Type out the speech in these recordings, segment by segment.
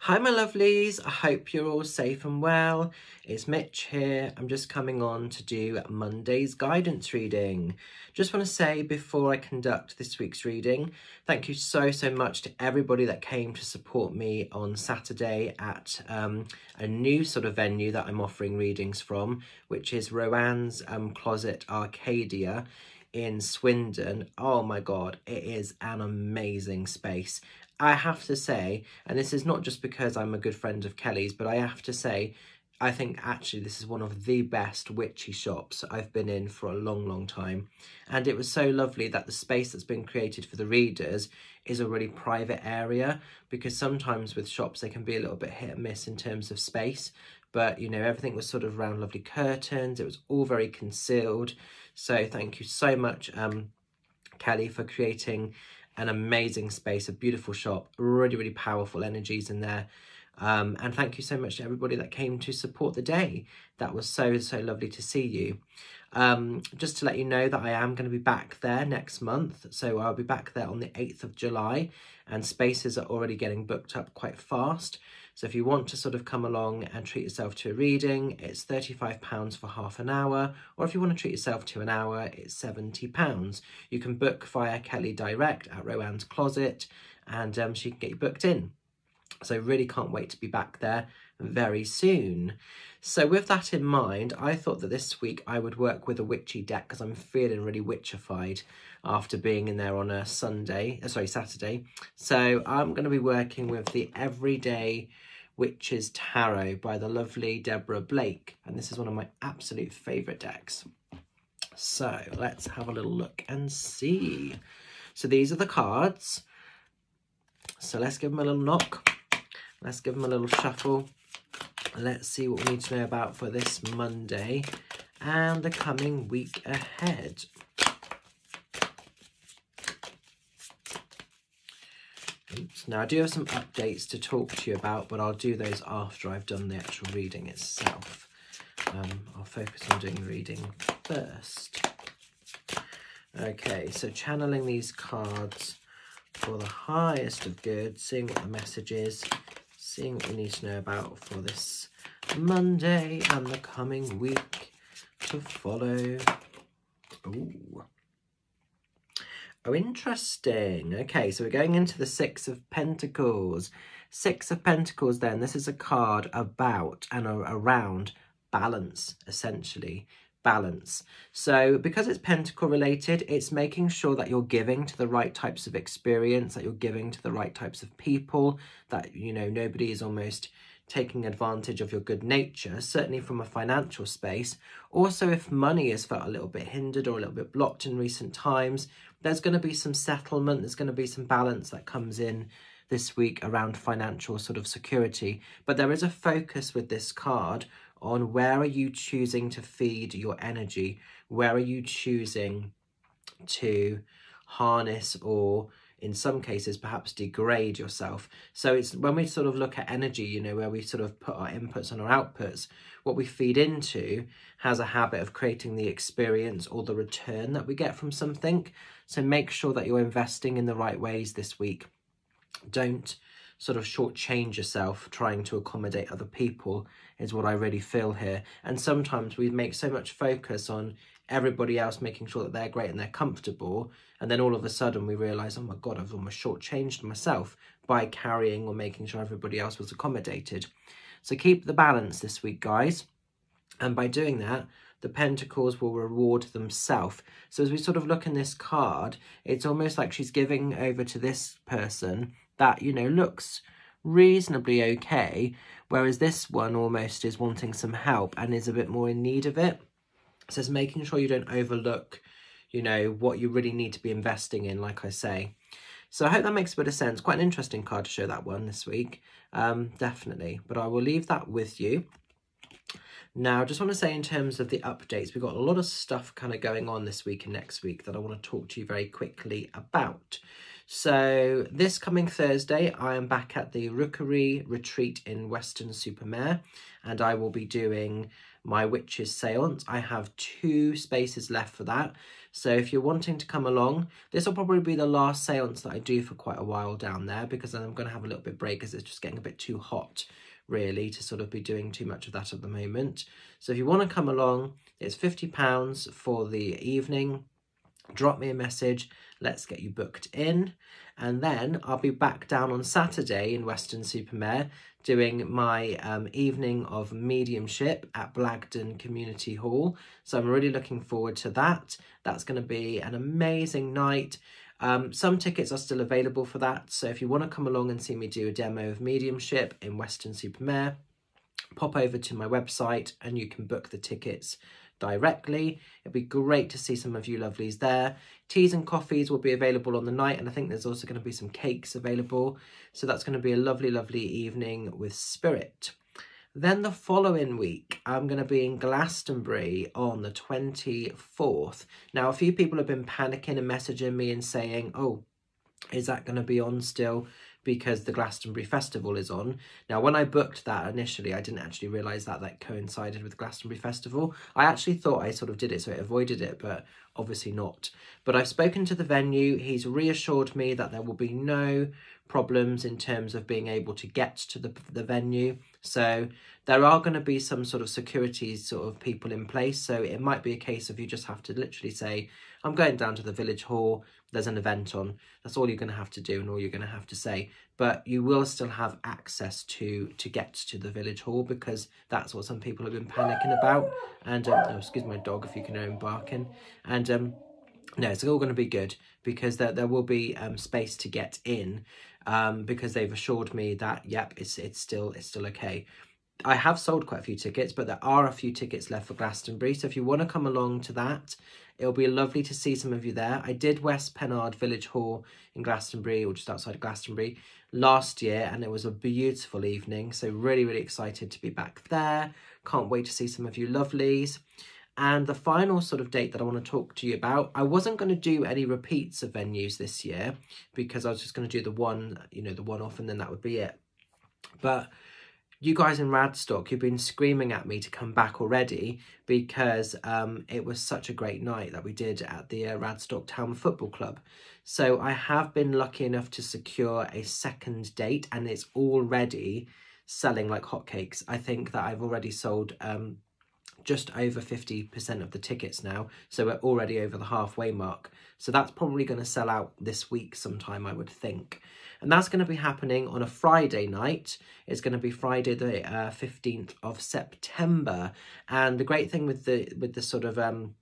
Hi, my lovelies. I hope you're all safe and well. It's Mitch here. I'm just coming on to do Monday's guidance reading. Just want to say before I conduct this week's reading, thank you so, so much to everybody that came to support me on Saturday at um, a new sort of venue that I'm offering readings from, which is Rowan's um, Closet Arcadia in Swindon. Oh my God, it is an amazing space. I have to say, and this is not just because I'm a good friend of Kelly's, but I have to say, I think actually this is one of the best witchy shops I've been in for a long, long time. And it was so lovely that the space that's been created for the readers is a really private area because sometimes with shops they can be a little bit hit and miss in terms of space. But, you know, everything was sort of around lovely curtains. It was all very concealed. So thank you so much, um, Kelly, for creating an amazing space, a beautiful shop, really, really powerful energies in there. Um, and thank you so much to everybody that came to support the day. That was so, so lovely to see you. Um, just to let you know that I am going to be back there next month. So I'll be back there on the 8th of July and spaces are already getting booked up quite fast. So if you want to sort of come along and treat yourself to a reading, it's £35 for half an hour. Or if you want to treat yourself to an hour, it's £70. You can book via Kelly Direct at Rowan's Closet and um, she can get you booked in. So really can't wait to be back there very soon. So with that in mind, I thought that this week I would work with a witchy deck because I'm feeling really witchified after being in there on a Sunday, uh, sorry, Saturday. So I'm going to be working with the Everyday Witches Tarot by the lovely Deborah Blake. And this is one of my absolute favourite decks. So let's have a little look and see. So these are the cards. So let's give them a little knock. Let's give them a little shuffle. Let's see what we need to know about for this Monday and the coming week ahead. Now, I do have some updates to talk to you about, but I'll do those after I've done the actual reading itself. Um, I'll focus on doing the reading first. Okay, so channeling these cards for the highest of good, seeing what the message is, seeing what we need to know about for this Monday and the coming week to follow. Ooh. Oh, interesting. Okay, so we're going into the Six of Pentacles. Six of Pentacles, then, this is a card about and around balance, essentially. Balance. So because it's pentacle related, it's making sure that you're giving to the right types of experience, that you're giving to the right types of people, that, you know, nobody is almost taking advantage of your good nature, certainly from a financial space. Also, if money has felt a little bit hindered or a little bit blocked in recent times, there's going to be some settlement, there's going to be some balance that comes in this week around financial sort of security. But there is a focus with this card on where are you choosing to feed your energy? Where are you choosing to harness or in some cases perhaps degrade yourself. So it's when we sort of look at energy you know where we sort of put our inputs and our outputs what we feed into has a habit of creating the experience or the return that we get from something. So make sure that you're investing in the right ways this week. Don't sort of shortchange yourself trying to accommodate other people is what I really feel here. And sometimes we make so much focus on everybody else making sure that they're great and they're comfortable. And then all of a sudden we realise, oh my God, I've almost shortchanged myself by carrying or making sure everybody else was accommodated. So keep the balance this week, guys. And by doing that, the pentacles will reward themselves. So as we sort of look in this card, it's almost like she's giving over to this person that, you know, looks reasonably okay, whereas this one almost is wanting some help and is a bit more in need of it. So it's making sure you don't overlook, you know, what you really need to be investing in, like I say. So I hope that makes a bit of sense. Quite an interesting card to show that one this week, um, definitely. But I will leave that with you. Now, I just want to say in terms of the updates, we've got a lot of stuff kind of going on this week and next week that I want to talk to you very quickly about. So this coming Thursday, I am back at the Rookery Retreat in Weston-super-Mare, and I will be doing my witches seance. I have two spaces left for that. So if you're wanting to come along, this will probably be the last seance that I do for quite a while down there because then I'm going to have a little bit break as it's just getting a bit too hot really to sort of be doing too much of that at the moment. So if you want to come along, it's £50 for the evening. Drop me a message, let's get you booked in. And then I'll be back down on Saturday in Weston-super-Mare doing my um, evening of mediumship at Blagdon Community Hall. So I'm really looking forward to that. That's going to be an amazing night. Um, some tickets are still available for that. So if you want to come along and see me do a demo of mediumship in Weston-super-Mare, pop over to my website and you can book the tickets directly. It'd be great to see some of you lovelies there. Teas and coffees will be available on the night and I think there's also going to be some cakes available. So that's going to be a lovely, lovely evening with Spirit. Then the following week, I'm going to be in Glastonbury on the 24th. Now, a few people have been panicking and messaging me and saying, oh, is that going to be on still? because the Glastonbury Festival is on. Now, when I booked that initially, I didn't actually realise that that coincided with Glastonbury Festival. I actually thought I sort of did it so it avoided it, but obviously not. But I've spoken to the venue. He's reassured me that there will be no problems in terms of being able to get to the, the venue. So there are going to be some sort of security sort of people in place. So it might be a case of you just have to literally say, I'm going down to the village hall, there's an event on. That's all you're going to have to do and all you're going to have to say. But you will still have access to to get to the village hall because that's what some people have been panicking about. And, um, oh, excuse my dog if you can hear him barking. And, um, no, it's all going to be good because there, there will be um, space to get in um, because they've assured me that, yep, it's, it's still it's still okay. I have sold quite a few tickets, but there are a few tickets left for Glastonbury. So if you want to come along to that, it'll be lovely to see some of you there. I did West Pennard Village Hall in Glastonbury, or just outside of Glastonbury, last year, and it was a beautiful evening. So really, really excited to be back there. Can't wait to see some of you lovelies. And the final sort of date that I want to talk to you about, I wasn't going to do any repeats of venues this year because I was just going to do the one, you know, the one off and then that would be it. But you guys in Radstock, you've been screaming at me to come back already because um, it was such a great night that we did at the uh, Radstock Town Football Club. So I have been lucky enough to secure a second date and it's already selling like hotcakes. I think that I've already sold um, just over 50% of the tickets now. So we're already over the halfway mark. So that's probably going to sell out this week sometime, I would think. And that's going to be happening on a Friday night. It's going to be Friday the uh, 15th of September. And the great thing with the with the sort of um,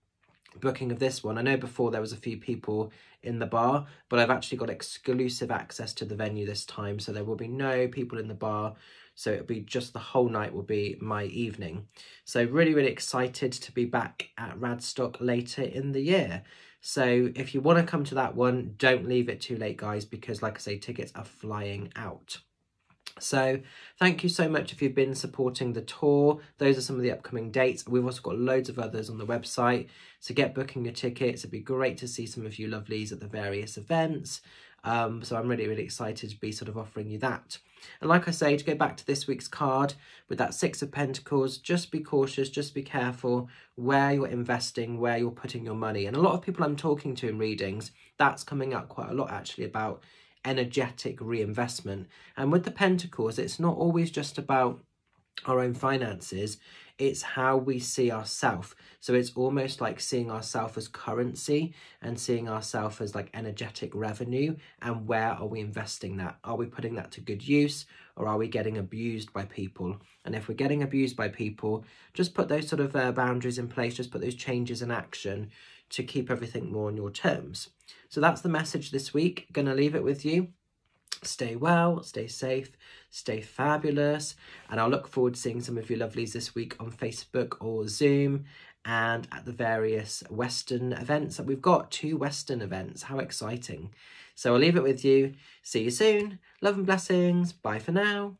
booking of this one, I know before there was a few people in the bar, but I've actually got exclusive access to the venue this time. So there will be no people in the bar so it'll be just the whole night will be my evening. So really, really excited to be back at Radstock later in the year. So if you want to come to that one, don't leave it too late, guys, because like I say, tickets are flying out. So thank you so much if you've been supporting the tour. Those are some of the upcoming dates. We've also got loads of others on the website. So get booking your tickets. It'd be great to see some of you lovelies at the various events. Um, so I'm really, really excited to be sort of offering you that. And like I say, to go back to this week's card with that Six of Pentacles, just be cautious, just be careful where you're investing, where you're putting your money. And a lot of people I'm talking to in readings, that's coming up quite a lot actually about energetic reinvestment. And with the Pentacles, it's not always just about our own finances it's how we see ourselves. So it's almost like seeing ourselves as currency and seeing ourselves as like energetic revenue. And where are we investing that? Are we putting that to good use or are we getting abused by people? And if we're getting abused by people, just put those sort of uh, boundaries in place, just put those changes in action to keep everything more on your terms. So that's the message this week. Going to leave it with you. Stay well, stay safe, stay fabulous, and I'll look forward to seeing some of you lovelies this week on Facebook or Zoom and at the various Weston events that we've got. Two Weston events. How exciting. So I'll leave it with you. See you soon. Love and blessings. Bye for now.